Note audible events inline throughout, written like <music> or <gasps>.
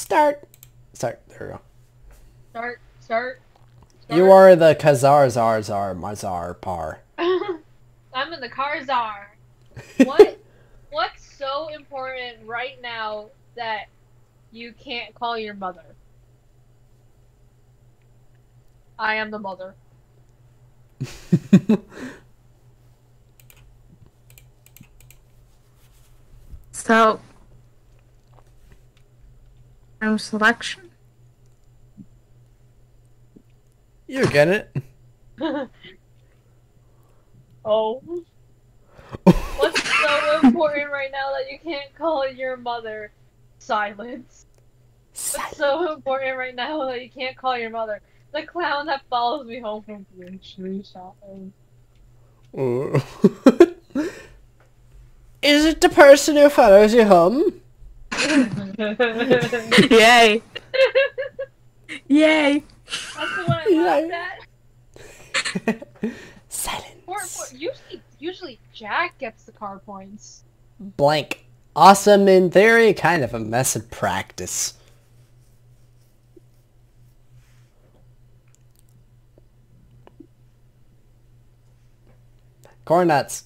Start. Start. There we go. Start, start. You are the Khazar Zar Zar Mazar Par. <laughs> I'm in the car czar. What? <laughs> what's so important right now that you can't call your mother? I am the mother. <laughs> So, no selection. you get it. <laughs> oh. What's so important right now that you can't call your mother? Silence. What's so important right now that you can't call your mother? The clown that follows me home from grocery shopping. <laughs> Is it the person who follows you home? <laughs> Yay! Yay! That's the one I laughed at. Silence. Or, or, usually, usually Jack gets the car points. Blank. Awesome in theory, kind of a mess in practice. Corn nuts.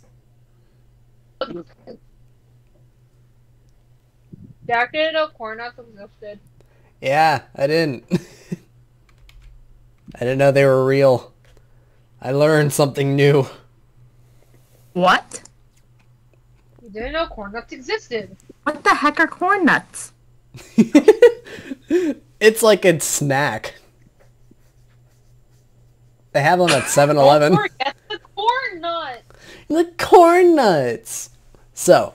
Jack didn't know corn nuts existed. Yeah, I didn't. <laughs> I didn't know they were real. I learned something new. What? You didn't know corn nuts existed. What the heck are corn nuts? <laughs> it's like a snack. They have them at 7-Eleven. Forget the corn nut. <laughs> The corn nuts. So,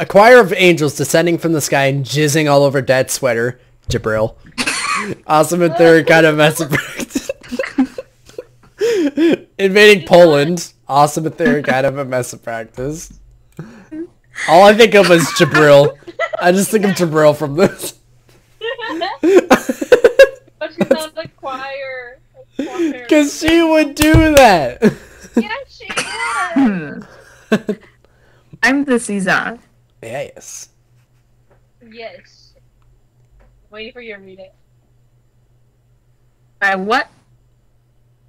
a choir of angels descending from the sky and jizzing all over Dad's sweater. Jabril. <laughs> awesome and third kind of mess of practice. <laughs> Invading Poland. Awesome and third kind of a mess of practice. All I think of is Jabril. I just think of Jabril from this. but she's not the choir. <laughs> Cause she would do that. Yeah, she would. I'm the Caesar. Yes. yes. Waiting for you to read it. By what?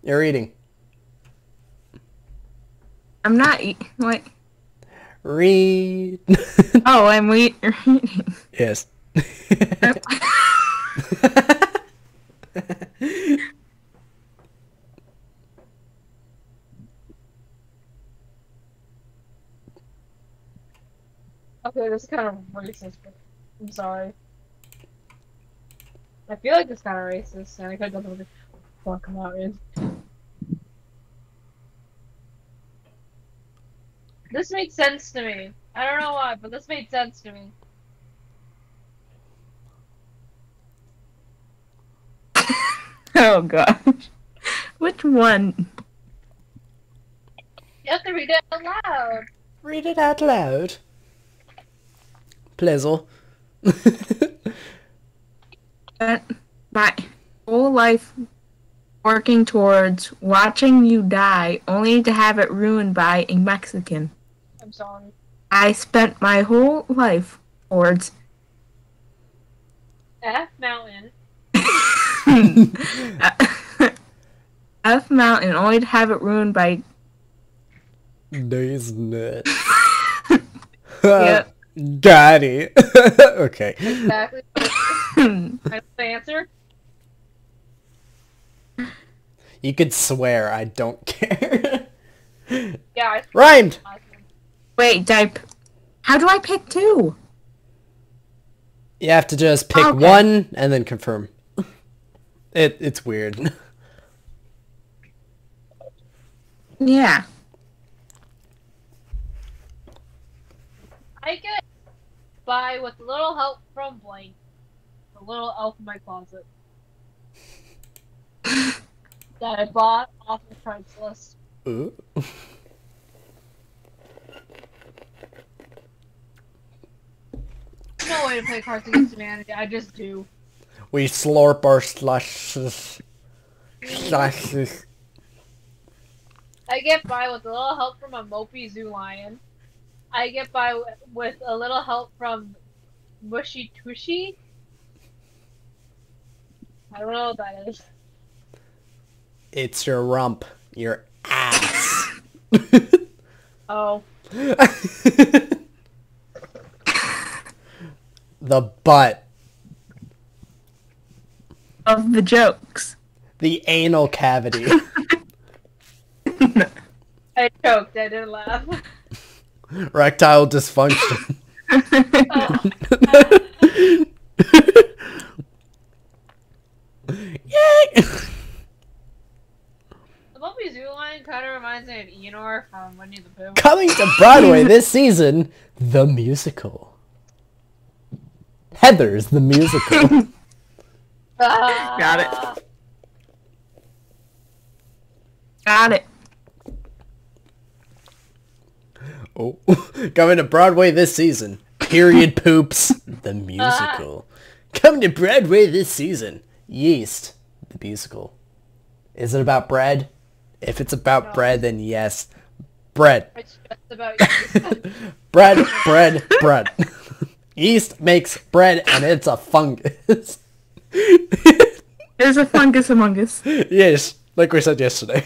You're eating. I'm not eat. Wait. Read. <laughs> Oh, I'm wait- <laughs> reading. yes. <laughs> Okay, this is kind of racist, but I'm sorry. I feel like it's kind of racist, and I could have done what the fuck about it. This made sense to me. I don't know why, but this made sense to me. <laughs> Oh gosh. Which one? You have to read it out loud. Read it out loud. Pleasure. <laughs> My whole life working towards watching you die, only to have it ruined by a Mexican. I'm sorry. I spent my whole life towards F Mountain. <laughs> F Mountain, only to have it ruined by. These nuts. <laughs> Yep. Got it. <laughs> okay. Exactly. <laughs> I know the answer. You could swear, I don't care. <laughs> Yeah. I Rhymed! Wait, did How do I pick two? You have to just pick Okay. one and then confirm. It it's weird. Yeah. I get by with a little help from Blank, the little elf in my closet <laughs> that I bought off of Craigslist. Ooh. No way to play Cards Against Humanity. I just do. We slurp our slashes. Slashes. I get by with a little help from a mopey zoo lion. I get by w- with a little help from Mushy Tushy. I don't know what that is. It's your rump. Your ass. <laughs> Oh. <laughs> the butt. Of the jokes. The anal cavity. <laughs> I choked. I didn't laugh. <laughs> Erectile dysfunction. <laughs> <laughs> Yay! The Bumpy Zoo line kind of reminds me of Eeyore from Winnie the Pooh. Coming to Broadway this season, the musical. Heathers the musical. Ah. Got it. Got it. Oh, <laughs> coming to Broadway this season. Period <laughs> poops, the musical. <laughs> Coming to Broadway this season. Yeast, the musical. Is it about bread? If it's about No. bread, then yes. Bread. It's just about bread, bread, bread. Yeast makes bread and it's a fungus. There's a fungus among us. yes, like we said yesterday.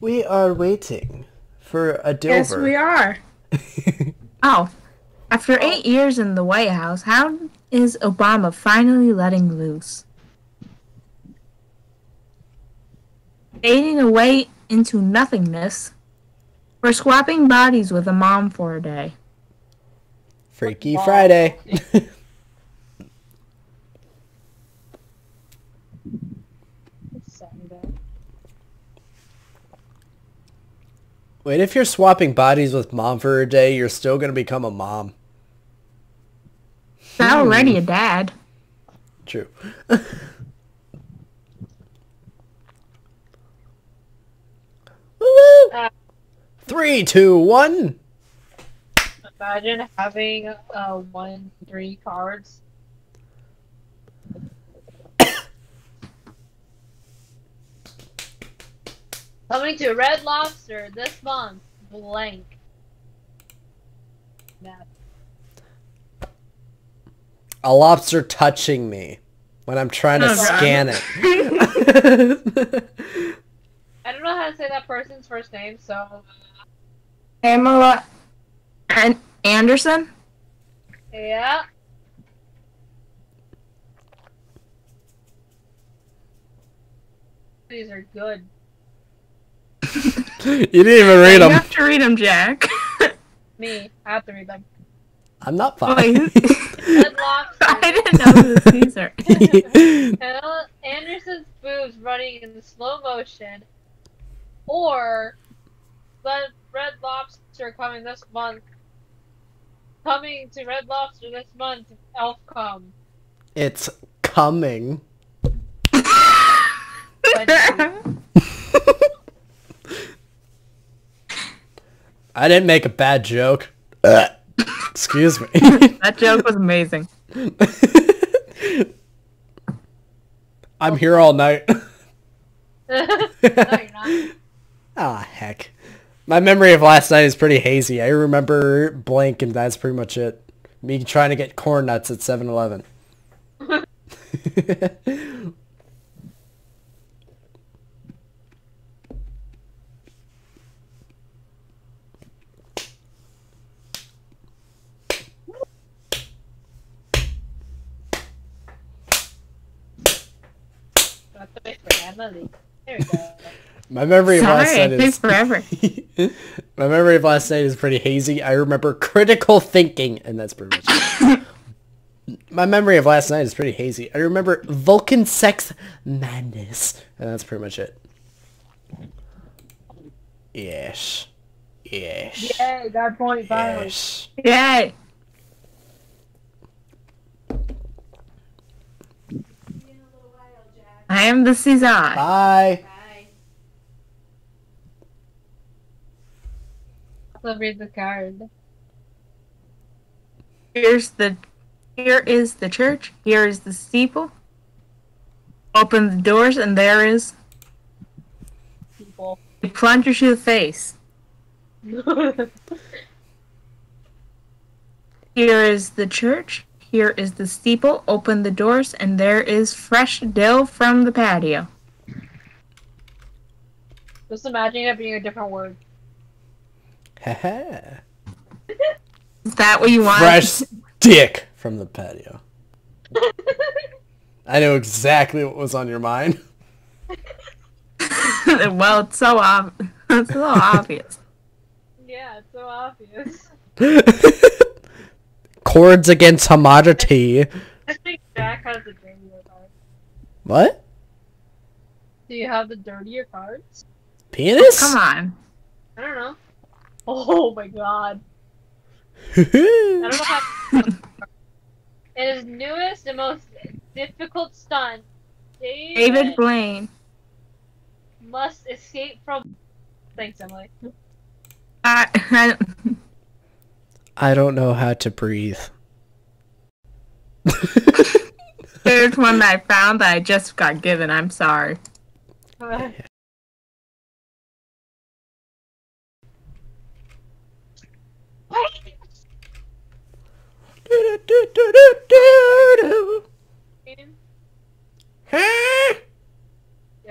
We are waiting for a Dover. Yes, we are. <laughs> Oh. After eight years in the White House, how is Obama finally letting loose? Fading away into nothingness. We're swapping bodies with a mom for a day. Freaky Friday. Wait, if you're swapping bodies with mom for a day, you're still gonna become a mom. Already a hmm. dad. True. <laughs> Uh, Three, two, one. Imagine having uh, one, three cards. <coughs> Coming to Red Lobster this month, blank. Math. A lobster touching me when I'm trying to Oh, God. scan it. <laughs> <laughs> I don't know how to say that person's first name, so Pamela and Anderson? yeah. These are good. <laughs> you didn't even read them. You have to read them, Jack. <laughs> Me, I have to read them. I'm not Wait, fine. who- Red Lobster. <laughs> I didn't know who these are. Pamela Anderson's boobs running in slow motion, or Red, Red Lobster coming this month. Coming to Red Lobster this month, Elfcom. it's coming. <laughs> I didn't make a bad joke. <laughs> Excuse me. that joke was amazing. <laughs> I'm here all night. no, you're not. Ah, heck. My memory of last night is pretty hazy. I remember blank and that's pretty much it. Me trying to get corn nuts at 7-Eleven. Got the bit for Emily. There we go. My memory of last Sorry, night it takes is <laughs> forever. <laughs> My memory of last night is pretty hazy. I remember critical thinking, and that's pretty much it. <laughs> My memory of last night is pretty hazy. I remember Vulcan sex madness, and that's pretty much it. Yes. Yes. Yay, got point finally. Yes. Yay! I am the Caesar. Bye. Read the card. Here's the Here is the church. Here is the steeple. Open the doors, and there is People. a plunger to the face. <laughs> Here is the church. Here is the steeple. Open the doors, and there is fresh dill from the patio. Just imagine it being a different word. Haha. <laughs> Is that what you want? Fresh dick from the patio. <laughs> I know exactly what was on your mind. <laughs> well, it's so ob- it's so obvious. Yeah, it's so obvious. Chords against homogeneity. I think Jack has the dirtier cards. What? Do you have the dirtier cards? Penis? Come on. I don't know. Oh my god. I don't know how. <laughs> In newest and most difficult stunt, David, David Blaine. must escape from. Thanks, Emily. I, I, I don't know how to breathe. there's one that I <laughs> found that I just got given. I'm sorry.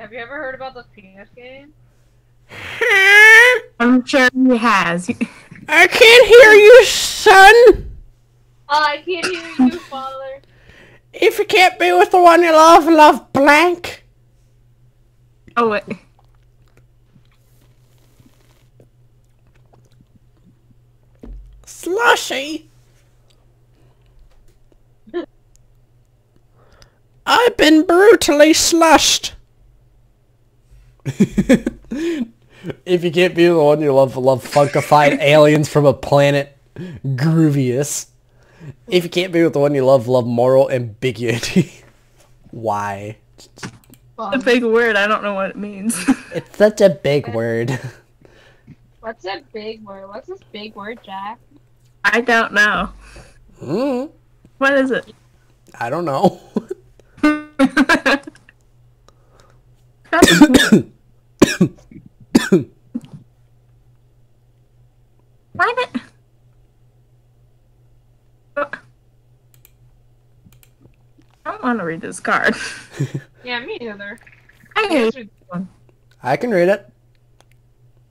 Have you ever heard about the penis game? <laughs> I'm sure he has. I can't hear you, son. Oh, I can't hear you, <laughs> father. If you can't be with the one you love, love blank. Oh wait. Slushy. I've been brutally slushed. if you can't be the one you love, love funkified <laughs> aliens from a planet Groovious. If you can't be with the one you love, love moral ambiguity. <laughs> Why? A big word. I don't know what it means. <laughs> It's such a big word. What's a big word? What's this big word, Jack? I don't know. Mm, What is it? I don't know. That's- Find it. Oh. I don't want to read this card. <laughs> Yeah, me neither. I hate it. I can read it.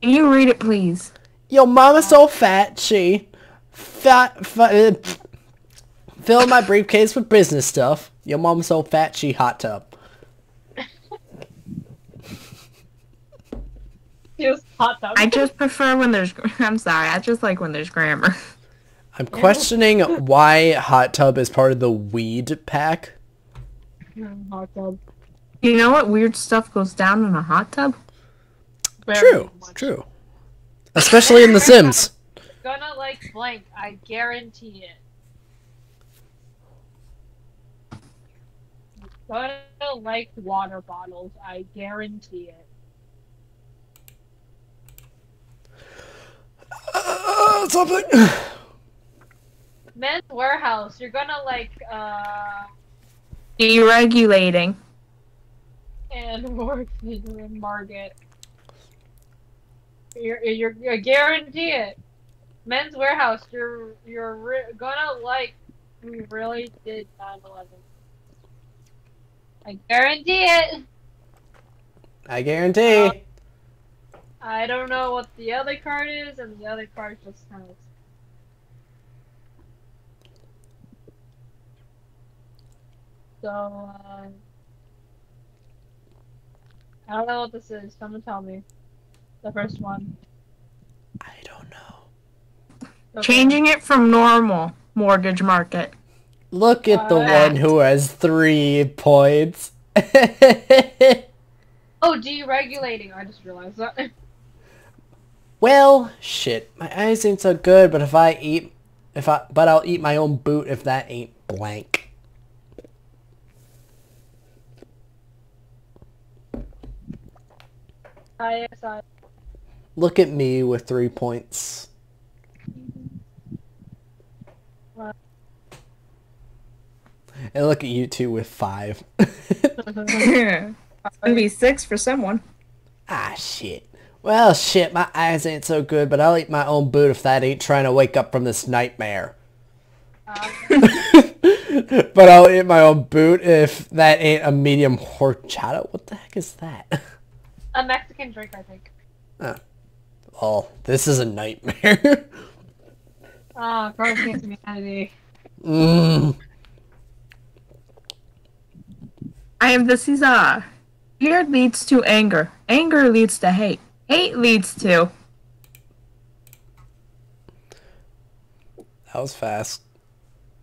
Can you read it, please? Yo, mama's so fat, she fat, fat uh, fill my briefcase with business stuff. Your mom's so fat, she hot tub. Feels hot tub. I just prefer when there's. <laughs> I'm sorry. I just like when there's grammar. I'm questioning why hot tub is part of the weed pack. Hot tub. You know what weird stuff goes down in a hot tub? Very True, much. true. Especially in The Sims. <laughs> Gonna like blank. I guarantee it. You're Gonna like water bottles. I guarantee it. Uh, something. Men's Wearhouse. You're gonna like uh Deregulating. and Morgan and Margaret. You're, you're, I guarantee it. Men's Wearhouse, you're you're re- gonna like. We really did 9/11. I guarantee it. I guarantee. Uh, I don't know what the other card is, and the other card just kind of. So, uh, I don't know what this is. Someone tell me. The first one. I don't know. Okay. Changing it from normal mortgage market. Look at the one who has three points. <laughs> Oh, deregulating. I just realized that. <laughs> well, shit. My eyes ain't so good, but if I eat, if I, but I'll eat my own boot if that ain't blank. ISI. Look at me with three points. And look at you two with five. <laughs> Maybe six for someone. ah, shit. Well, shit, my eyes ain't so good, but I'll eat my own boot if that ain't trying to wake up from this nightmare. <laughs> but I'll eat my own boot if that ain't a medium horchata. What the heck is that? A Mexican drink, I think. Oh, this is a nightmare. <laughs> Ah, Carlos gets humanity. mm. I am the Caesar. Fear leads to anger. Anger leads to hate. Hate leads to. That was fast.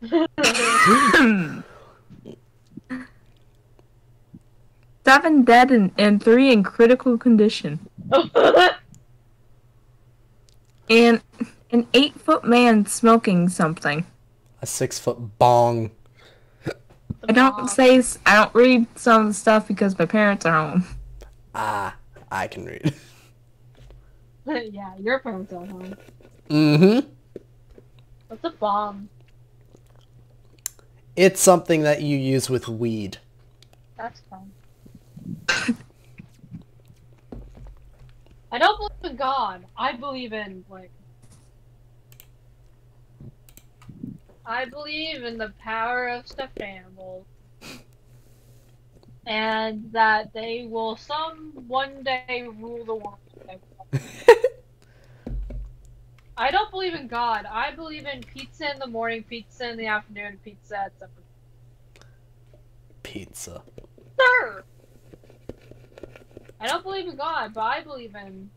<laughs> Seven dead and, and three in critical condition. <laughs> And an eight foot man smoking something. A six foot bong. I don't say I don't read some of the stuff because my parents are home. Ah, I can read. <laughs> <laughs> yeah, your parents are home. Mm-hmm. What's a bomb? It's something that you use with weed. That's fun. <laughs> I don't believe in God. I believe in like. I believe in the power of stuffed animals, and that they will some one day rule the world. <laughs> I don't believe in God. I believe in pizza in the morning, pizza in the afternoon, pizza at supper. Pizza. Sir! I don't believe in God, but I believe in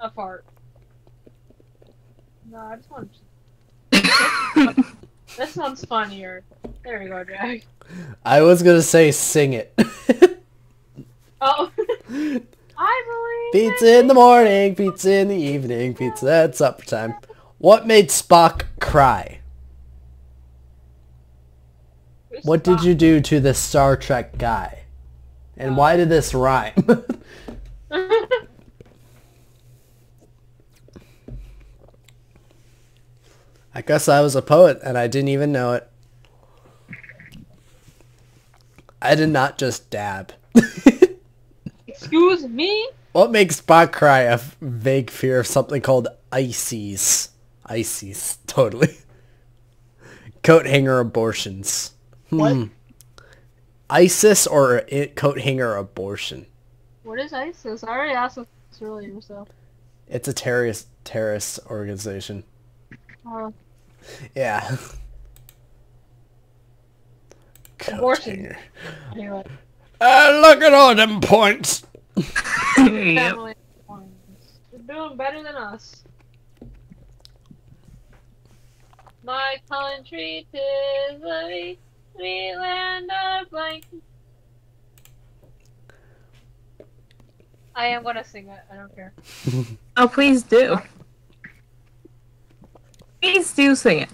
a fart. No, I just want to... <laughs> <laughs> this one's funnier. There we go, Jack. I was gonna say sing it. <laughs> Oh. <laughs> I believe pizza in the morning, pizza in the evening, pizza at supper time. What made Spock cry? What did you do to the Star Trek guy? And why did this rhyme? <laughs> I guess I was a poet and I didn't even know it. I did not just dab. <laughs> Excuse me? what makes Spock cry? a vague fear of something called ISIS. ISIS, totally. <laughs> Coat hanger abortions. What? Hmm. ISIS or i coat hanger abortion? What is ISIS? I already asked this earlier, so. It's a terrorist terrorist organization. Uh, Yeah. <laughs> Coat Abortion. hanger. anyway. Uh, look at all them points. <laughs> yep. Family ones. You're doing better than us. My country tis a sweet land of blank. I am gonna sing it. I don't care. <laughs> Oh, please do. Please do sing it.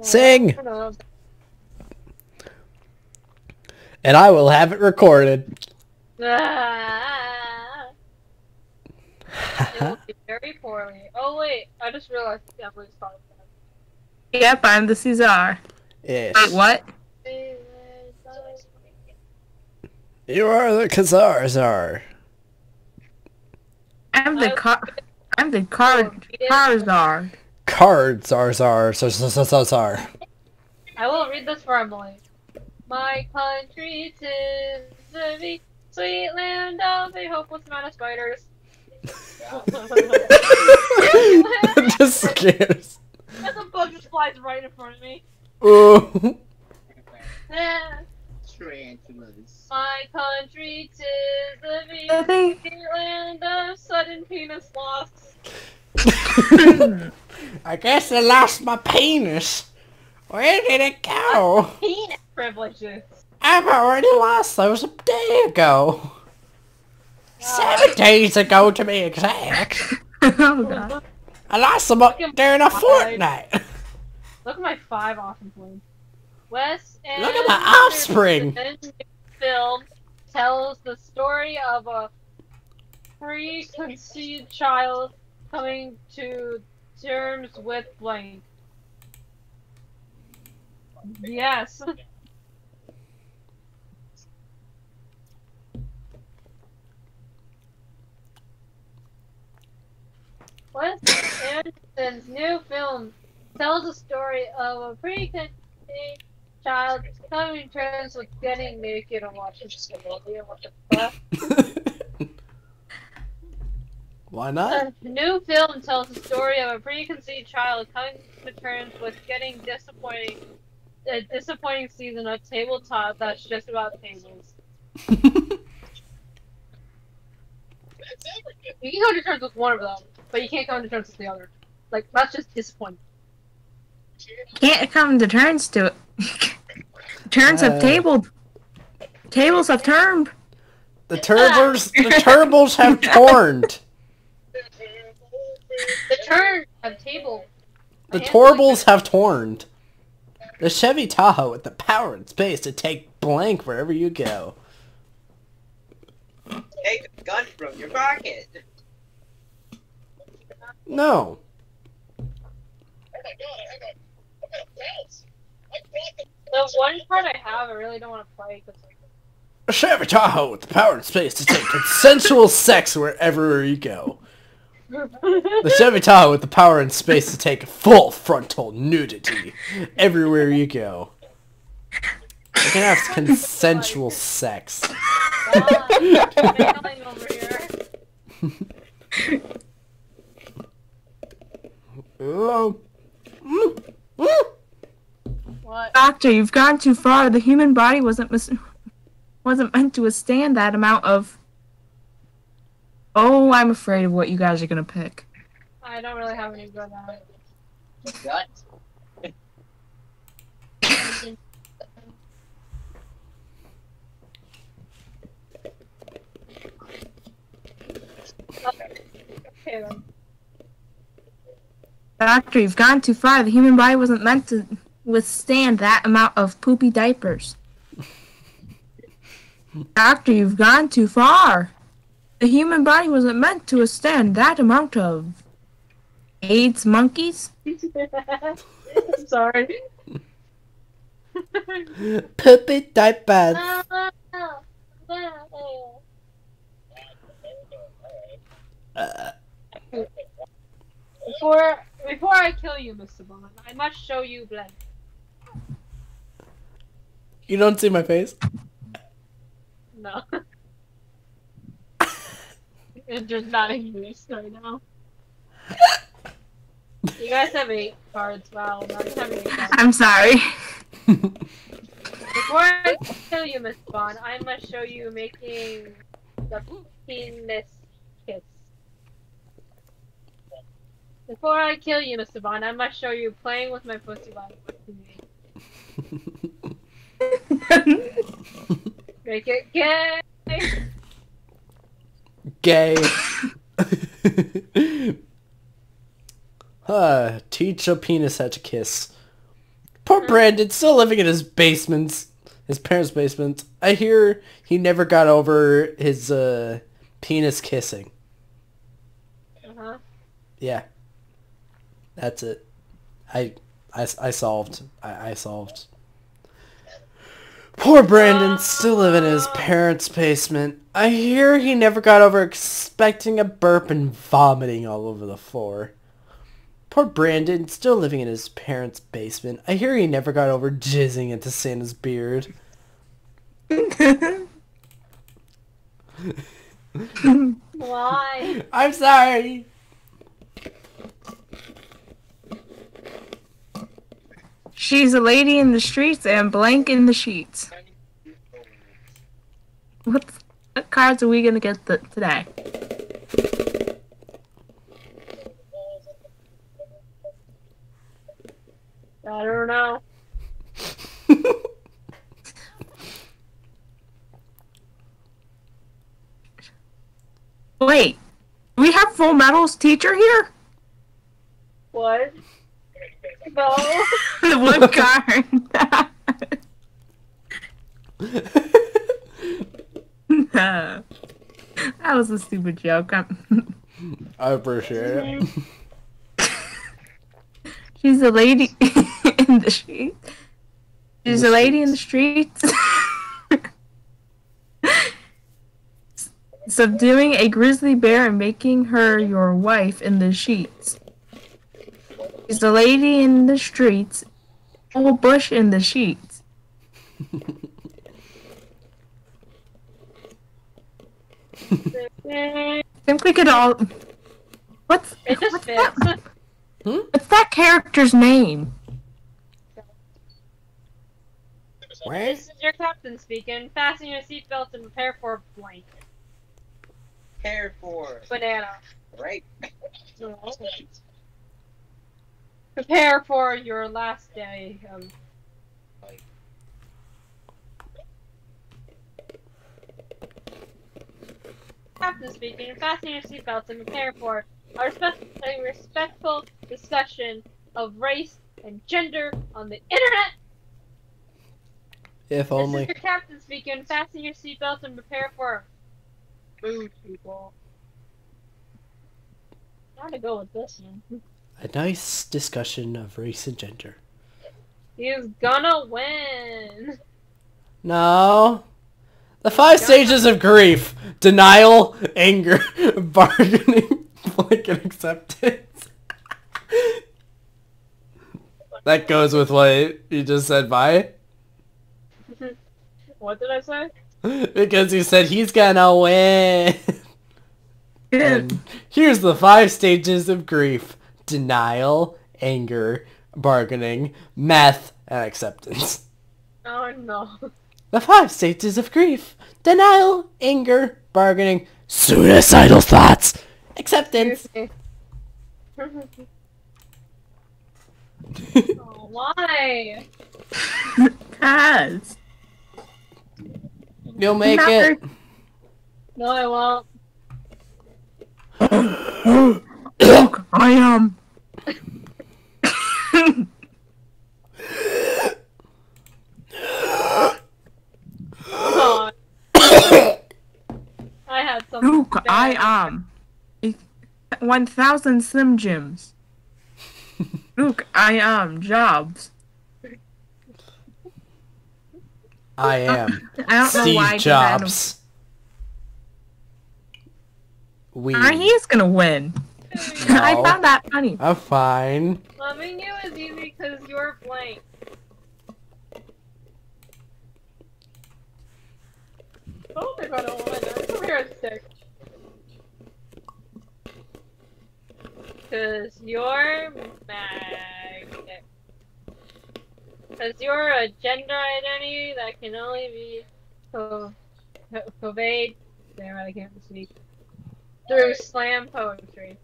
Sing! And I will have it recorded. Ah. it will be very poorly. Oh wait, I just realized Emily's talking. Yep, I'm the Caesar. Yes. Wait, what? You are the Kazarzar. I'm the car. I'm the car. Carzar. Cards are czar, czar, czar, czar, czar. I will read this for Emily. My country tis the sweet land of a hopeless amount of spiders. I'm <laughs> just scared. As a bug just flies right in front of me. Ooh. Eh. Tarantulas. <laughs> My country tis the sweet land of sudden penis loss. <laughs> I guess I lost my penis. Where did it go? Penis privileges. I've already lost those a day ago. Seven days ago to be exact. <laughs> Oh, oh god. I lost them up during a fortnight. Look at my five awesome points. Wes and Look at my offspring. film tells the story of a preconceived child coming to terms with blank. Yes. Wes Anderson's new film tells the story of a pre-teen child coming to terms with getting naked and watching just this video. What the fuck? <laughs> Why not? The new film tells the story of a preconceived child coming to terms with getting disappointing, a disappointing season of tabletop that's just about tables. <laughs> You can come to terms with one of them, but you can't come to terms with the other. Like that's just disappointing. Can't come to terms to it. <laughs> Turns Uh. have tabled. Tables have turned. The turbos, the turbos have torned. The turn of table. The Torbles have torned. The Chevy Tahoe with the power and space to take blank wherever you go. Take a gun from your pocket. No. The one part I have, I really don't want to play because A Chevy Tahoe with the power and space to take consensual sex wherever you go. The Chevy Tahoe with the power and space to take full frontal nudity everywhere you go. You can have consensual sex. Mm. What? Doctor, you've gone too far. The human body wasn't wasn't meant to withstand that amount of. Oh, I'm afraid of what you guys are gonna pick. I don't really have any good. Guts. Okay then. Doctor, you've gone too far. The human body wasn't meant to withstand that amount of poopy diapers. Doctor, you've gone too far. The human body wasn't meant to withstand that amount of AIDS monkeys. <laughs> Sorry. Puppy diapers. Uh, Before before I kill you, Mr. Bond, I must show you blank. you don't see my face? No. <laughs> it's just not English right now. <laughs> You guys have eight cards, wow. Now you have eight cards. I'm sorry. Before I kill you, Miss Bond, I must show you making the penis kiss. Before I kill you, Mr. Bond, I must show you playing with my pussy while <laughs> Make it gay. Gay. <laughs> <laughs> uh, teach a penis how to kiss. Poor Brandon, still living in his basement, his parents' basement. I hear he never got over his uh, penis kissing. Uh-huh. Yeah, that's it. I, I, I solved. I, I solved. Poor Brandon, still living in his parents' basement. I hear he never got over expecting a burp and vomiting all over the floor. Poor Brandon, still living in his parents' basement. I hear he never got over jizzing into Santa's beard. <laughs> Why? I'm sorry. She's a lady in the streets and blank in the sheets. What, what cards are we gonna get th- today? I don't know. <laughs> Wait, we have Full Metal's teacher here? What? The <laughs> one <laughs> card. <laughs> that was a stupid joke. I appreciate it. She's a lady in the street. She's a lady in the streets. Subduing a grizzly bear and making her your wife in the sheets. She's a lady in the streets, whole bush in the sheets. I <laughs> think we could all. What's It just what's fits. that? <laughs> What's that character's name? Where? This is your captain speaking. Fasten your seatbelts and prepare for a blank. Care for. Banana. <laughs> Right. Prepare for your last day of. Captain speaking. Fasten your seatbelts and prepare for a, respect- a respectful discussion of race and gender on the internet. If This is only. your captain speaking. Fasten your seatbelts and prepare for food, people. To go with this one? A nice discussion of race and gender. He's gonna win. No. The five stages of grief. Denial, anger, <laughs> bargaining, blank, and acceptance. that goes with what you just said, bye. <laughs> What did I say? Because you said he's gonna win. <laughs> And here's the five stages of grief. Denial, anger, bargaining, meth, and acceptance. Oh no. The five stages of grief. Denial, anger, bargaining, suicidal thoughts, acceptance. oh, <laughs> why? Cause You'll make Not it. No, I won't. <gasps> <laughs> Look, I am. Come. <coughs> I had something. Luke, I am. a- One thousand Slim Jims. Luke, I am. Jobs. I am I don't know why. Steve. Jobs. We. Ah, he's gonna win. <laughs> I found that funny. I'm fine. Loving you is easy because you're blank. Oh, they're gonna win. Come here and stick. Cause you're magnet. Cause you're a gender identity that can only be co- co- conveyed. Damn I can't speak. Through slam poetry.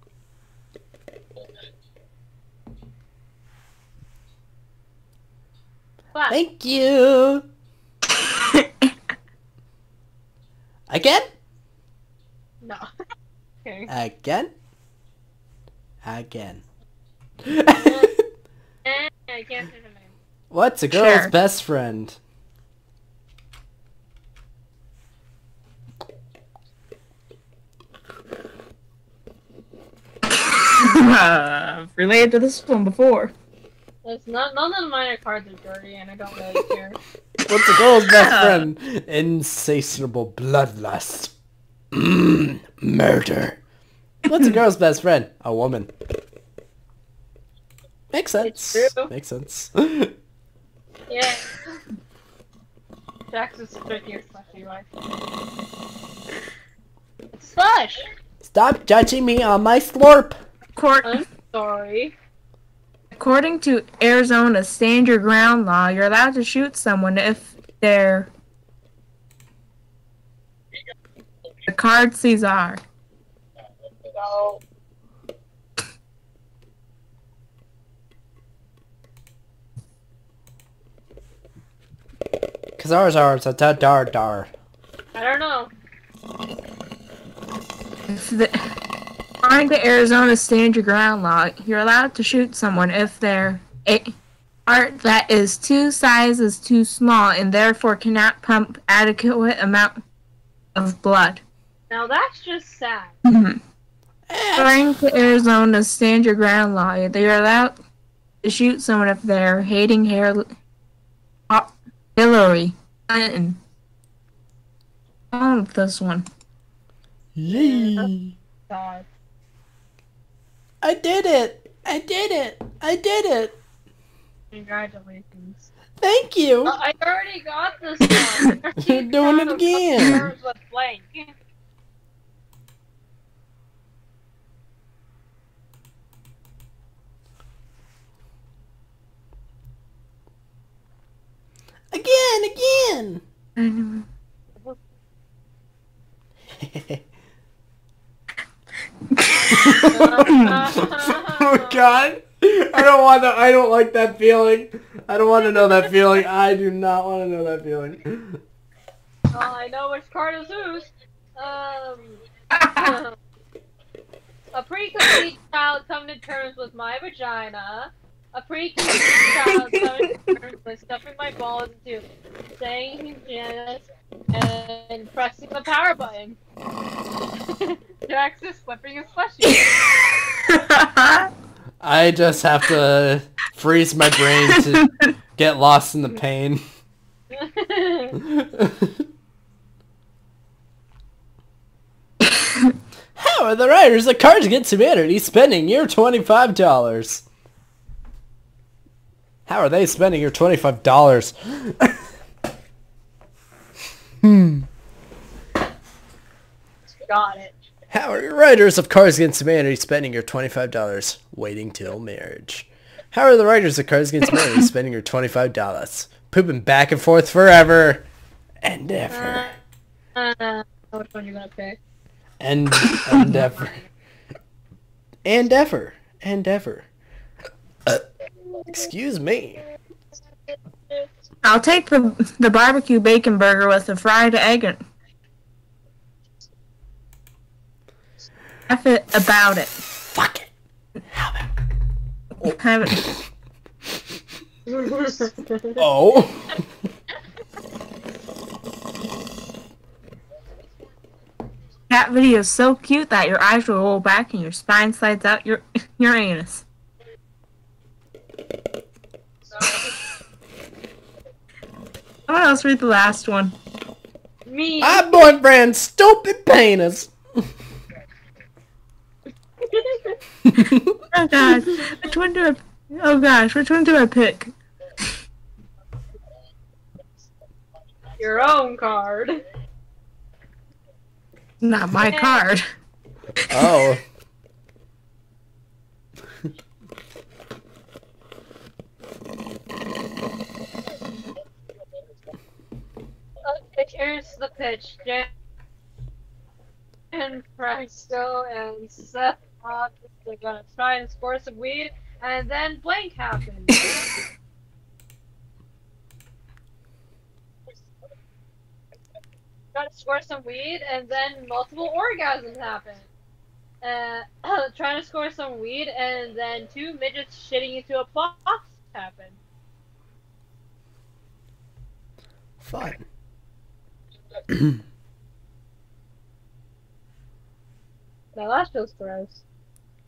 But Thank you. <laughs> Again? no. <laughs> okay. Again? Again. <laughs> I can't say the name. What's a girl's Sure. best friend? Uh, related to this one before. It's not none of mine are cards are dirty and I don't really care. <laughs> What's a girl's best friend? Insatiable bloodlust. Mm, <clears throat> murder. What's a <laughs> girl's best friend? A woman. Makes sense. It's true. Makes sense. <laughs> Yeah. Jax is such your slushy wife. It's slush! Stop judging me on my slurp. Court, I'm sorry. according to Arizona stand your ground law, you're allowed to shoot someone if they're the card Caesar. So Cause ours are a da dar dar. I don't know. If the, according to Arizona stand your ground law, you're allowed to shoot someone if they're a art that is two sizes too small and therefore cannot pump adequate amount of blood. Now that's just sad. <laughs> Mhm. According to Arizona's stand your ground law, they're allowed to shoot someone if they're hating Har- uh, Hillary Clinton. On with this one. Yay! God. I did it! I did it! I did it! Congratulations. Thank you! Uh, I already got this <coughs> one. You're doing it again. Terms with blank. Again! Again! Um, <laughs> <laughs> oh god! I don't want to. I don't like that feeling. I don't want to know that feeling. I do not want to know that feeling. Oh, I know which card is whose. Um, a pre-complete child come to terms with my vagina. A pre-complete child coming to terms with stuffing my balls into saying Janice and pressing the power button. Jax is flipping his fleshy. <laughs> I just have to freeze my brain to <laughs> get lost in the pain. <laughs> How are the writers of Cards Against Humanity spending your twenty-five dollars? How are they spending your twenty-five dollars? hmm. Got it. How are your writers of Cards Against Humanity spending your twenty-five dollars? Waiting till marriage. How are the writers of Cards Against Humanity <laughs> spending your twenty-five dollars? Pooping back and forth forever and ever Uh, which one you gonna pick? and and ever and ever and ever. Uh, excuse me. I'll take the the barbecue bacon burger with the fried egg. And... F it about it. Fuck it. Have it. Have it. <laughs> Oh. That video is so cute that your eyes will roll back and your spine slides out your <laughs> your anus. <laughs> Someone else read the last one. Me. My boyfriend stupid penis. Oh gosh, which one do I? Oh gosh, which one do I pick? Your own card. Not my card. Oh. <laughs> Okay, here's the pitch. Jan and Presto and Seth Rock are gonna try and score some weed, and then blank happens. <laughs> Try to score some weed, and then multiple orgasms happen. Uh, <coughs> trying to score some weed, and then two midgets shitting into a box happen. Fun. <coughs> Now that feels gross.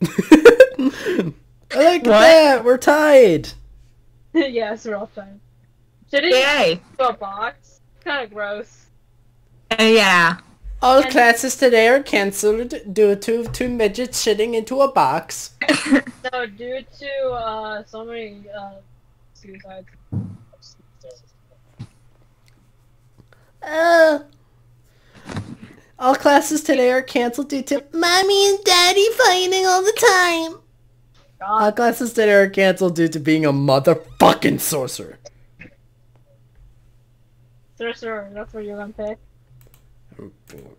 I like What? that. We're tied. <laughs> yes, we're all fine. Shitting Yay! into a box? Kind of gross. Uh, yeah. All And- classes today are cancelled due to two midgets shitting into a box. <laughs> No, due to uh, so many uh, suicides. Uh, all classes today are canceled due to mommy and daddy fighting all the time. All classes today are canceled due to being a motherfucking sorcerer. sorcerer, that's what you're gonna pick. Oh,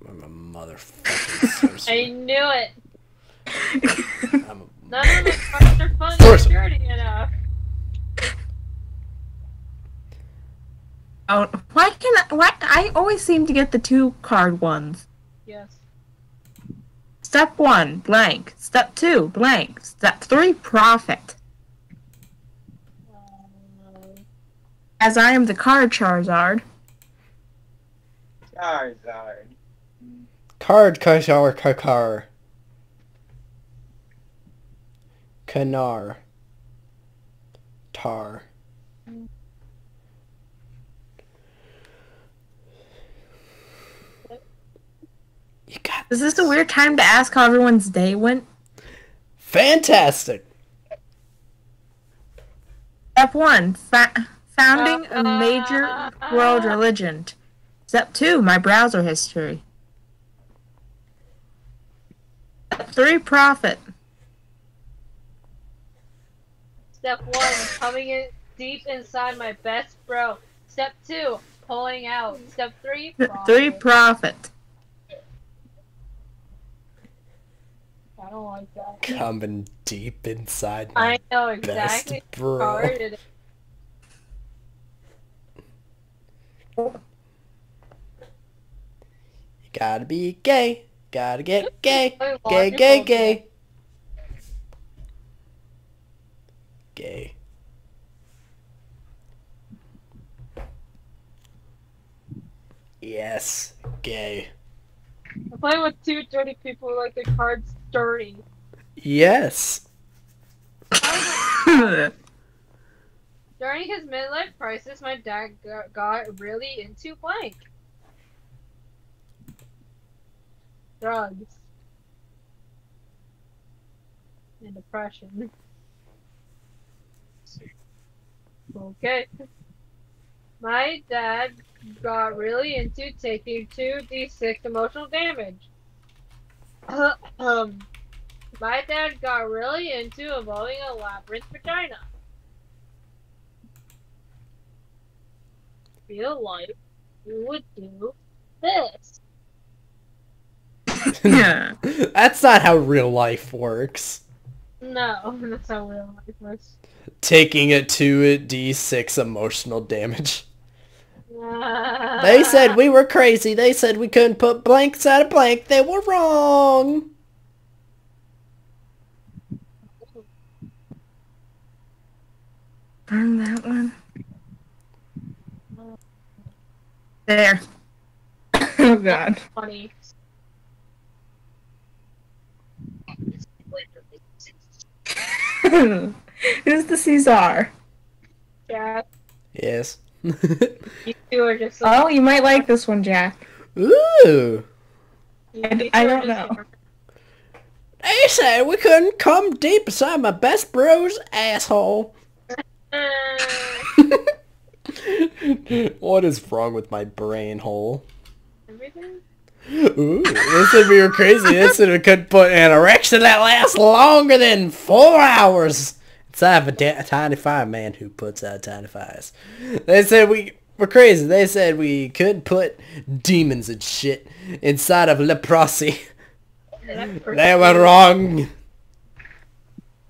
I'm a motherfucking sorcerer. <laughs> I knew it. I'm a None of the <laughs> cards are fun Sorcerer. and security enough. Oh, why can I? Why I always seem to get the two card ones. Yes. Step one, blank. Step two, blank. Step three, profit. Um, As I am the card Charizard. Charizard. Card Kashar Kakar. Kanar. Tar. You got Is this a weird time to ask how everyone's day went? Fantastic. Step one, fa- founding a uh, major world religion. Step two, my browser history. Step three, profit. Step one, coming in deep inside my best bro. Step two, pulling out. Step three, Step three, profit. I don't like that. Coming deep inside my I know best exactly. how bro. hard it is. You gotta be gay. Gotta get gay. Really Gay, gay, gay. Gay. Yes, gay. I'm playing with two dirty people who like their cards dirty. Yes. During his midlife crisis, my dad got, got really into blank. Drugs. And depression. Okay. My dad got really into taking 2d6 emotional damage. <coughs> um, my dad got really into evolving a labyrinth vagina. Feel like you would do this. <laughs> yeah. <laughs> That's not how real life works. No, <laughs> that's how real life works. Taking it to a D6 emotional damage. They said we were crazy. They said we couldn't put blanks out of blank. They were wrong. Burn that one. There. <coughs> oh god. funny. <laughs> Who's the Caesar? Yeah, Yes. <laughs> you two are just. Like, Oh, you might like this one, Jack. Ooh. you I- I don't know. different. They said we couldn't come deep inside my best bro's asshole. <laughs> What is wrong with my brain hole? everything? Ooh, this would be were crazy. They said we couldn't put an erection that lasts longer than four hours inside of a, da- a tiny fireman who puts out tiny fires. They said we were crazy. They said we couldn't put demons and shit inside of leprosy. That's They were cool. wrong.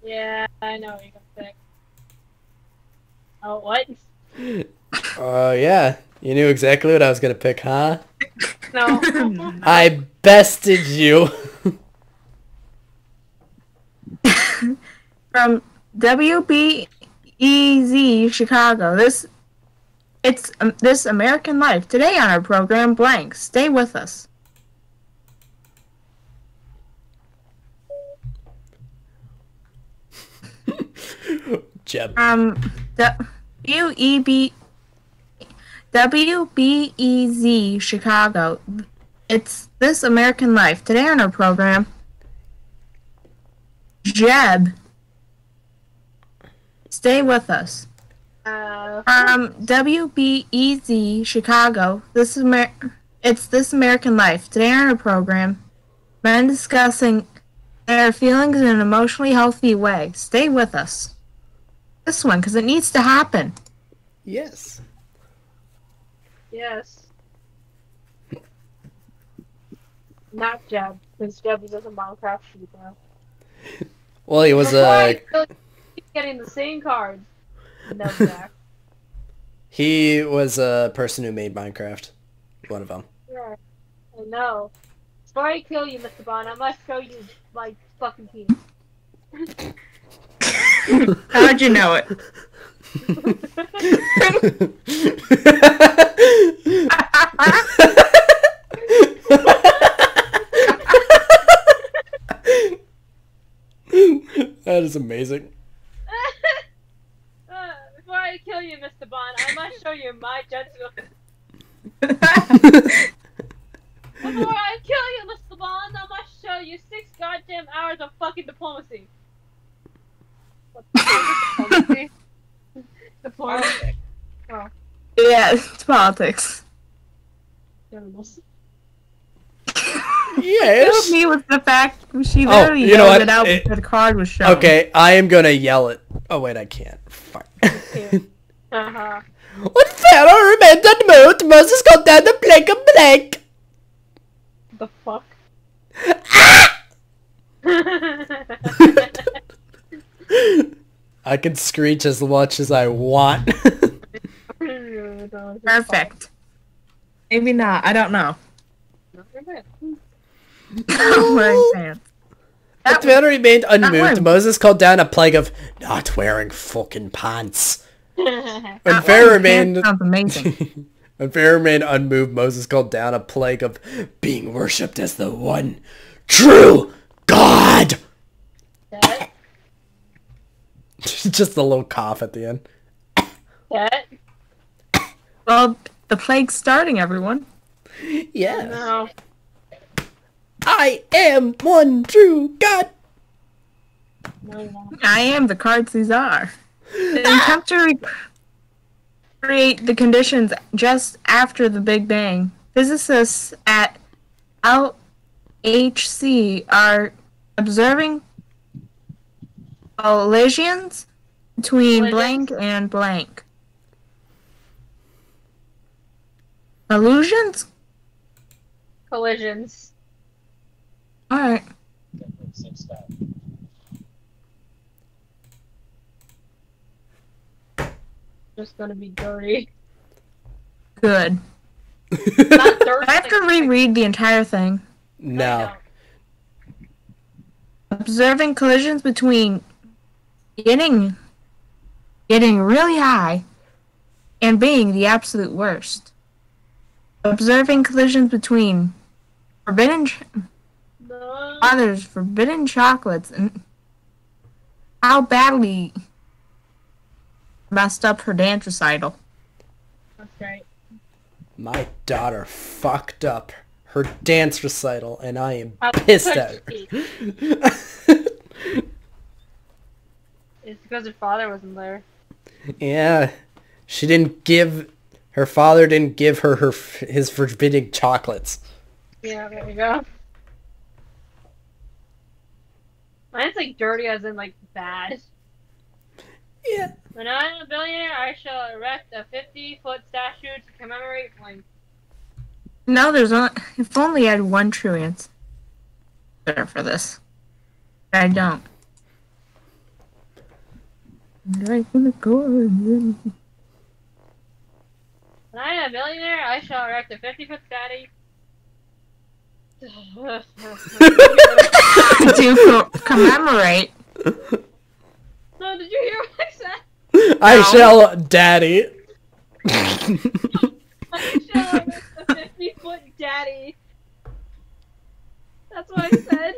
Yeah, I know what you're gonna say. Oh, what? Oh yeah, you knew exactly what I was gonna pick, huh? No. <laughs> I bested you. <laughs> From WBEZ Chicago. This it's um, this American Life today on our program. Blank. Stay with us. <laughs> Jeb. Um, W-E-B, WBEZ Chicago. It's This American Life. Today on our program, Jeb. Stay with us. Uh, Um, WBEZ Chicago. This is Amer- It's This American Life. Today on our program, men discussing their feelings in an emotionally healthy way. Stay with us. This one, because it needs to happen. Yes. yes. Not Jeb, because Jeb is a Minecraft shooter. Well, he was a. Uh, kill you, keep getting the same card. No, <laughs> Jack. he was a person who made Minecraft. One of them. Yeah, I know. Before I kill you, Mr. Bond, I must show you my fucking penis. <laughs> How'd you know it? <laughs> that is amazing. Uh, Before I kill you, Mr. Bond, I must show you my judgment. <laughs> Before I kill you, Mr. Bond, I must show you six goddamn hours of fucking diplomacy. What the fuck is diplomacy? diplomacy. Oh, Yeah, it's politics. journals. <laughs> Yes. Killed me with the fact she Oh, literally you know yelled what? it out It- before the card was shown. Okay, I am gonna yell it. Oh wait, I can't. Fuck. <laughs> Uh-huh. When Pharaoh remained unmoved, Moses got down the plank of blank. The fuck? Ah! <laughs> I can screech as much as I want. <laughs> Perfect. Maybe not. I don't know. Perfect. I'm wearing pants. When That Pharaoh remained unmoved. Moses called down a plague of not wearing fucking pants. When that Pharaoh one remained sounds amazing. <laughs> when Pharaoh remained unmoved, Moses called down a plague of being worshipped as the one true God. That, <laughs> Just a little cough at the end. that, well, the plague's starting, everyone. Yeah. no. I am one true God. No, you're. I am the card Caesar. The attempt to re- create the conditions just after the Big Bang, physicists at LHC are observing collisions between Collisions? blank and blank. Illusions? Collisions. Alright. Just gonna be dirty. Good. <laughs> I have to reread the entire thing. No. observing collisions between getting getting really high and being the absolute worst. Observing collisions between forbidden ch- No. others forbidden chocolates and how badly messed up her dance recital. That's right. My daughter fucked up her dance recital and I am How pissed at her. <laughs> It's because her father wasn't there. yeah. She didn't give her father didn't give her her his forbidden chocolates. Yeah, there you go. Mine's like dirty as in like bad. Yeah. When I'm a billionaire, I shall erect a 50 foot statue to commemorate Blink. No, there's only if only I had one true answer for this. I don't. Right in the garden. When I'm a billionaire, I shall erect a 50 foot statue. <laughs> to co- commemorate. no, did you hear what I said? I shall daddy. I shall erect a 50 foot daddy. That's what I said.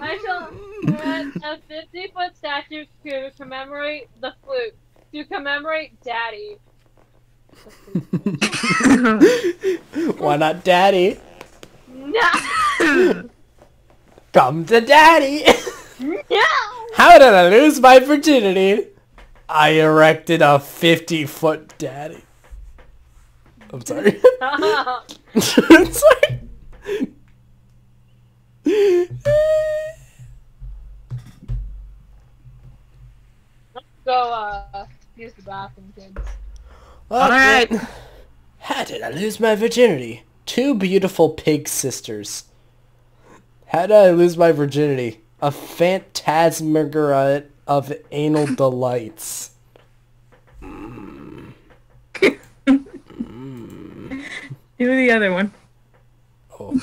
I shall erect a 50 foot statue to commemorate the flute. To commemorate Daddy. Why not daddy? No! Come to daddy. <laughs> No! How did I lose my virginity? I erected a 50 foot daddy. I'm sorry. <laughs> I'm sorry. Go, uh, use the bathroom, kids. Alright. How did I lose my virginity? Two beautiful pig sisters. How did I lose my virginity? A phantasmagoria of anal <laughs> delights. <laughs> Do the other one. Oh.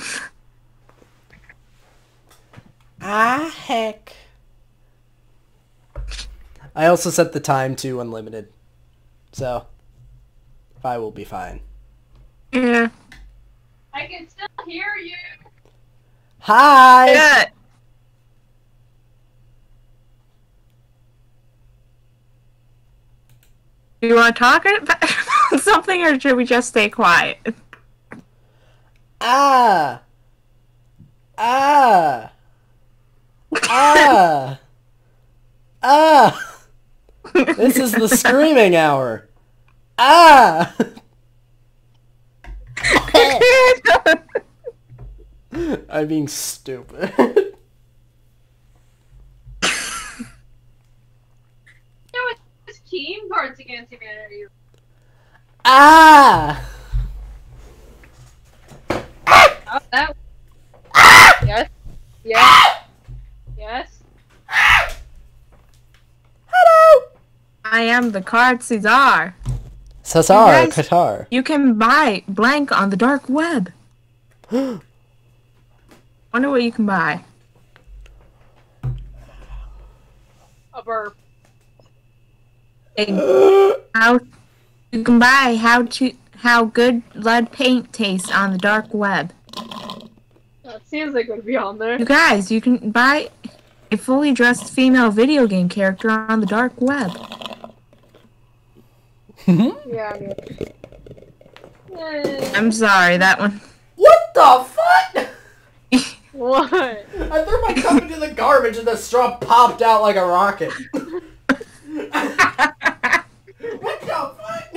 ah, heck. I also set the time to unlimited. So, I will be fine. Yeah. I can still hear you! Hi! Good. You want to talk <laughs> about something or should we just stay quiet? Ah! Ah! Ah! Ah! This is the screaming hour. Ah! <laughs> I'm being stupid. There was team Cards Against Humanity. ah! Oh, that. Yes. Yes. Yes. Hello! I am the card Cesar. Cesar, guys- Qatar. You can buy blank on the dark web. <gasps> Wonder what you can buy. A burp. A- <gasps> how you can buy how to how good lead paint tastes on the dark web. That seems like it would be on there. You guys, you can buy a fully dressed female video game character on the dark web. <laughs> Yeah, I mean. I'm sorry, that one. What the fuck? <laughs> What? I threw my cup into the garbage and the straw popped out like a rocket. <laughs> what the fuck?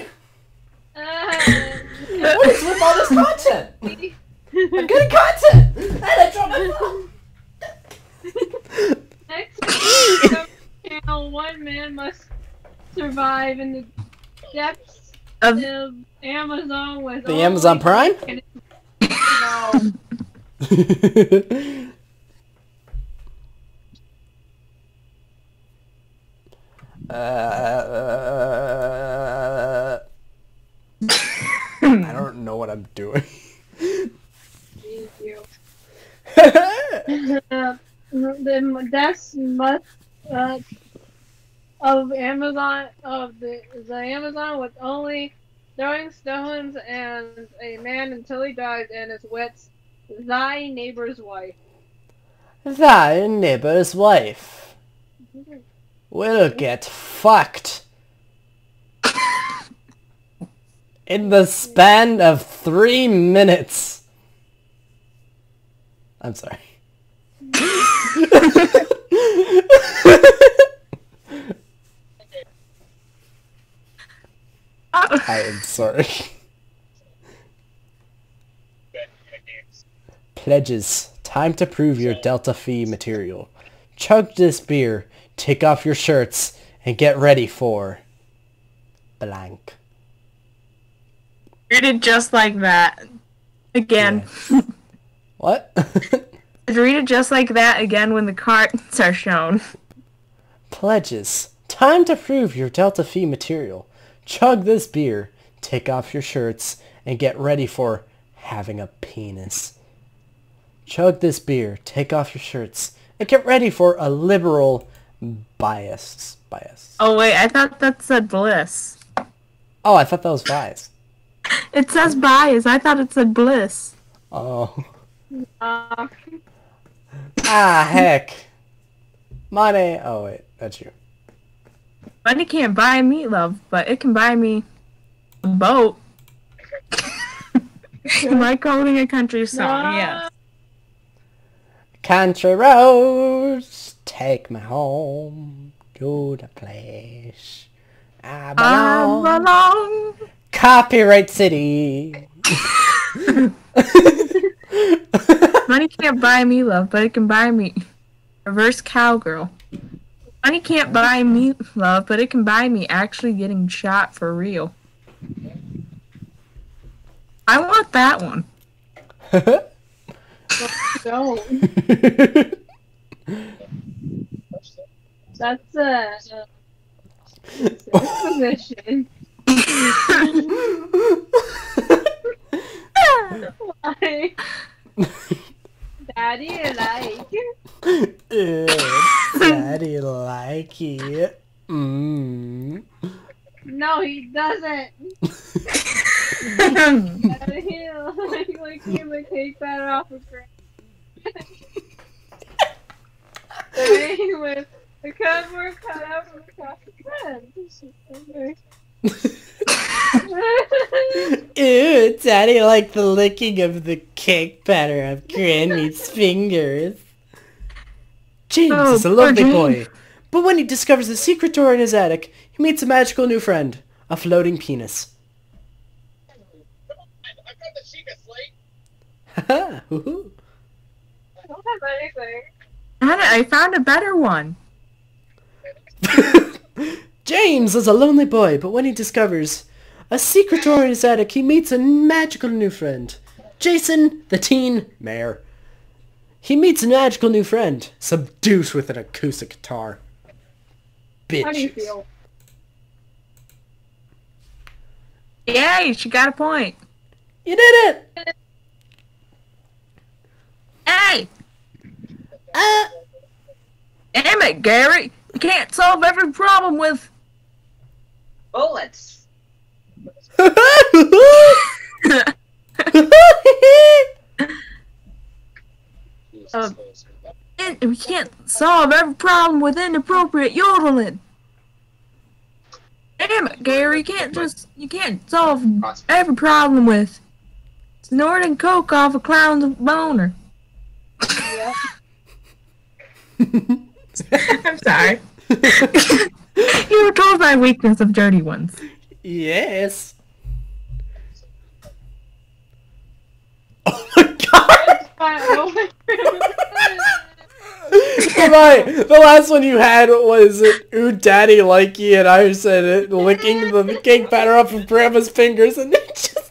Eh, What is with all this content? <laughs> I'm getting content! And I dropped my phone! Next channel, one man must survive in the depths Of of Amazon with The Amazon Prime? No. <laughs> uh, doing. Thank <laughs> <laughs> you. Uh, the deaths must uh, of Amazon of the the Amazon with only throwing stones and a man until he dies and his wits thy neighbor's wife. Thy neighbor's wife will get fucked. In the span of three minutes. I'm sorry. <laughs> I am sorry. Pledges. Time to prove your Delta Phi material. Chug this beer, take off your shirts, and get ready for... blank. Read it just like that. Again. What? <laughs> Read it just like that again when the cards are shown. Pledges. Time to prove your Delta Phi material. Chug this beer, take off your shirts, and get ready for having a penis. Chug this beer, take off your shirts, and get ready for a liberal bias. Bias. Oh wait, I thought that said bliss. Oh, I thought that was bias. It says bias. I thought it said bliss. Oh. Uh, Ah, heck. Money. Oh, wait. That's you. Money can't buy me love, but it can buy me a boat. <laughs> Am I quoting a country song? no. Yes. Country roads, take me home to the place I I belong. Belong. Copyright City. <laughs> Money can't buy me love, but it can buy me reverse cowgirl. Money can't buy me love, but it can buy me actually getting shot for real. I want that one. don't. <laughs> That's a, a position. <laughs> Like, Daddy like. <laughs> Daddy like it. Mm. No, he doesn't. <laughs> Daddy like, like he's a cake batter off a ground. <laughs> with the cardboard cut out from the bread. Okay. Ooh, Daddy like the licking of the cake batter of Granny's fingers. James Oh, is a lovely boy, but when he discovers a secret door in his attic, he meets a magical new friend, a floating penis. I got the secret slate. I don't have anything. I found a better one. <laughs> James is a lonely boy, but when he discovers a secret door in his attic, he meets a magical new friend. Jason, the teen mayor. He meets a magical new friend, subdued with an acoustic guitar. Bitch. How do you feel? Yay, she got a point. You did it! Hey, Ah! damn it, Gary. You can't solve every problem with. Bullets. Um, And we can't solve every problem with inappropriate yodeling. Damn it, Gary, you can't just you can't solve every problem with snorting coke off a clown's boner. Yeah. <laughs> <laughs> I'm sorry. <laughs> <laughs> you were told my weakness of dirty ones. yes. <laughs> Oh my god! Fine, my Right, the last one you had was ooh daddy likey and I said it licking the cake batter off of grandma's fingers and it just <laughs>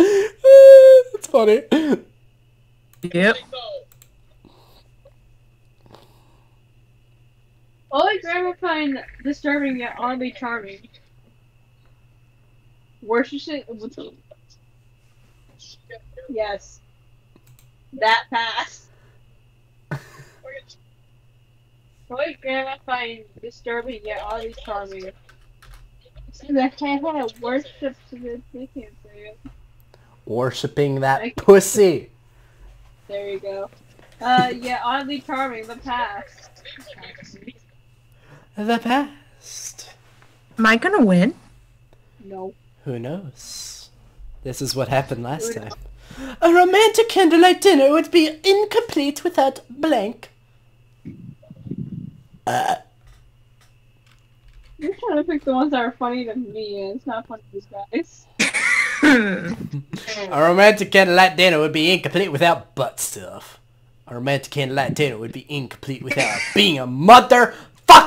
It's funny. Yep. Only grandma find disturbing yet oddly charming. Worship Yes. That pass. Only grandma find disturbing yet oddly charming. See the head worships this. They can't. Worshipping that pussy. There you go. Uh, yeah, oddly charming. The past. The past. Am I gonna win? No. Who knows? This is what happened last time. A romantic candlelight dinner would be incomplete without blank. Uh, You're trying to pick the ones that are funny to me, and it's not funny to these guys. <laughs> a romantic candlelight dinner would be incomplete without butt stuff. A romantic candlelight dinner would be incomplete without being a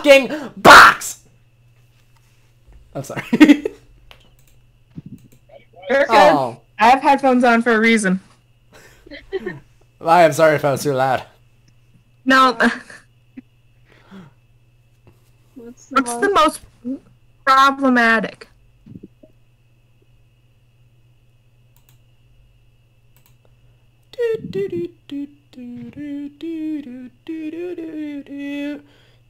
motherfucking box! I'm sorry. You're oh. I have headphones on for a reason. I am sorry if I was too loud. No, What's the what's most- the most problematic?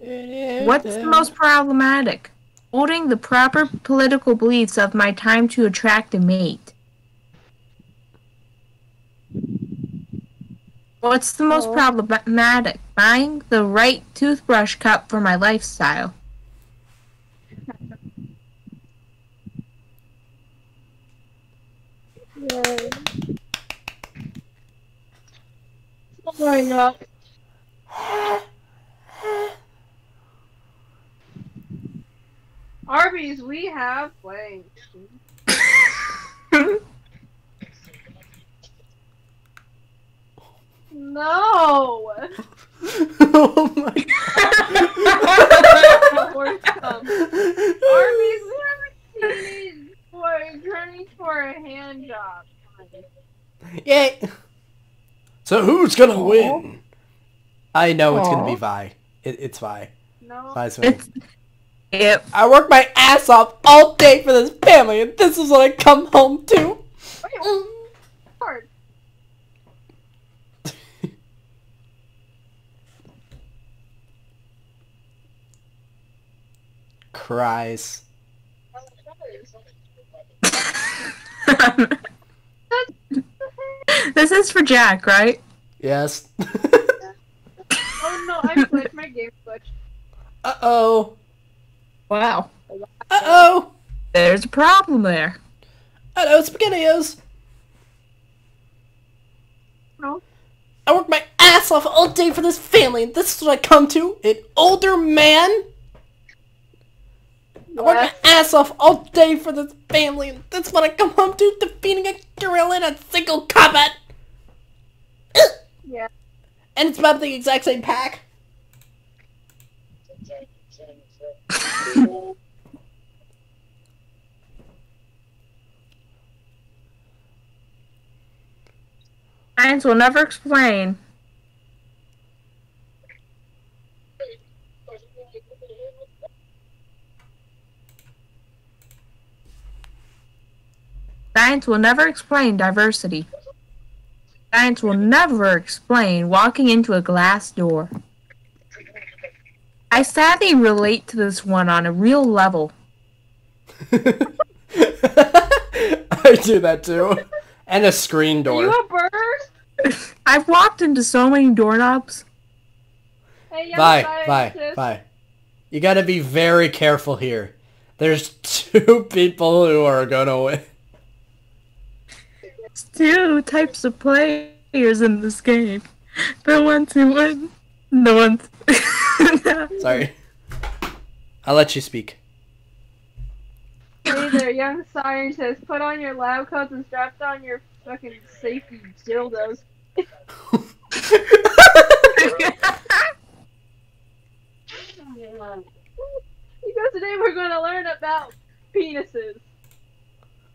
What's the most problematic? Holding the proper political beliefs of my time to attract a mate. What's the most Oh. problematic? Buying the right toothbrush cup for my lifestyle. Yay. Oh my god. We have blank. <laughs> No! <laughs> oh my god. <laughs> come. Arby's, we haven't seen these for turning for a hand job. Yay! So who's gonna win? I know it's gonna be Vi. It, it's Vi. No. Vi's winning. It's yep. I work my ass off all day for this family, and this is what I come home to. Okay, hard. <laughs> Cries. <laughs> this is for Jack, right? Yes. <laughs> Oh no, I glitched. My game glitched. uh oh. Wow. Uh-oh! There's a problem there. Hello, SpaghettiOs! No. I work my ass off all day for this family, and this is what I come to? An older man? I work my ass off all day for this family, and that's what I come home to, defeating a gorilla in a single combat! Yeah. And it's about the exact same pack. Science will never explain. Science will never explain diversity. Science will never explain walking into a glass door. I sadly relate to this one on a real level. <laughs> I do that too. And a screen door. Are door. you a bird? <laughs> I've walked into so many doorknobs. Hey, young Bye, bye, scientist. bye. You gotta be very careful here. There's <laughs> two people who are gonna win. There's two types of players in this game. The ones who win, the ones. <laughs> Sorry. I'll let you speak. Hey there, young scientist. Put on your lab coats and strap on your fucking safety dildos. <laughs> Because today we're going to learn about penises.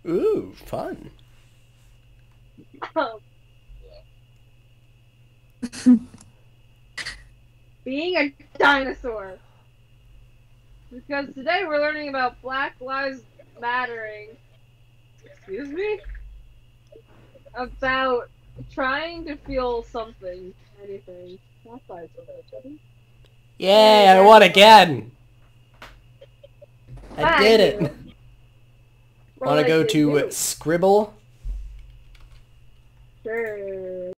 Ooh, fun. Um, <laughs> being a dinosaur. Because today we're learning about Black Lives Mattering. Excuse me? About trying to feel something, anything. Black Yay, I won again! I did it! Want to go to Scribble? Sure.